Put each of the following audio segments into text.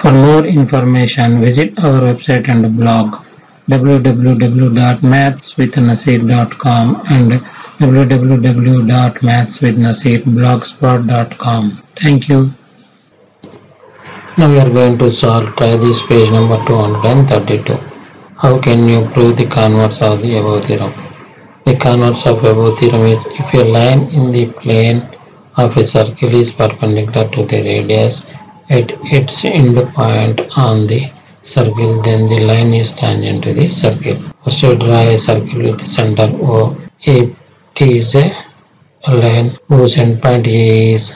For more information, visit our website and blog www.mathswithnaseer.com and www.mathswithnaseerblogspot.com. Thank you. Now we are going to solve try this page number 232. How can you prove the converse of the above theorem? The converse of above theorem is if a line in the plane of a circle is perpendicular to the radius at its end point on the circle then the line is tangent to the circle. First we draw a circle with center O. A T is a line whose endpoint A is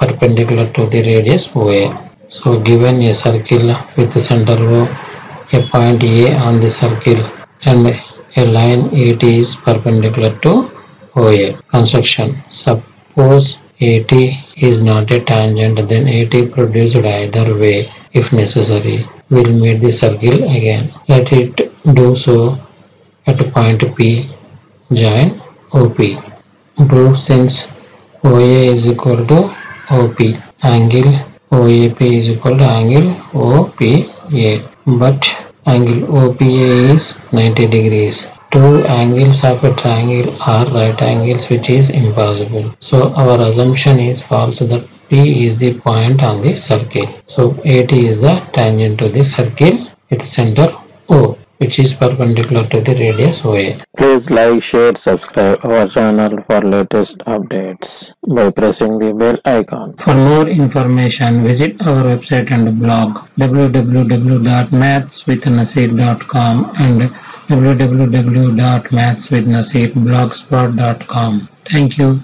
perpendicular to the radius OA. So given a circle with the center O, a point A on the circle and a line AT is perpendicular to OA. Construction. Suppose AT is not a tangent then AT produced either way if necessary will meet the circle again. Let it do so at point P join OP. Proof since OA is equal to OP angle OAP is equal to angle OPA but angle OPA is 90 degrees. Two angles of a triangle are right angles which is impossible. So our assumption is false that P is the point on the circle. So AT is the tangent to the circle with center O which is perpendicular to the radius OA. Please like, share, subscribe our channel for latest updates by pressing the bell icon. For more information, visit our website and blog www.mathswithnaseer.com and www.mathswithnaseerblogspot.com. Thank you.